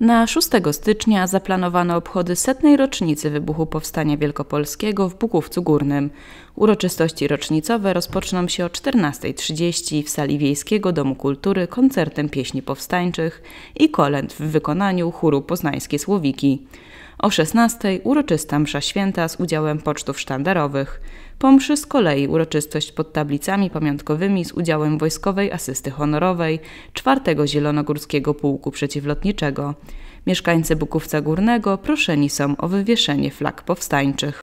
Na 6 stycznia zaplanowano obchody setnej rocznicy wybuchu Powstania Wielkopolskiego w Bukówcu Górnym. Uroczystości rocznicowe rozpoczną się o 14.30 w sali Wiejskiego Domu Kultury koncertem pieśni powstańczych i kolęd w wykonaniu chóru Poznańskie Słowiki. O 16 uroczysta msza święta z udziałem pocztów sztandarowych. Po mszy z kolei uroczystość pod tablicami pamiątkowymi z udziałem wojskowej asysty honorowej 4 Zielonogórskiego Pułku Przeciwlotniczego. Mieszkańcy Bukówca Górnego proszeni są o wywieszenie flag powstańczych.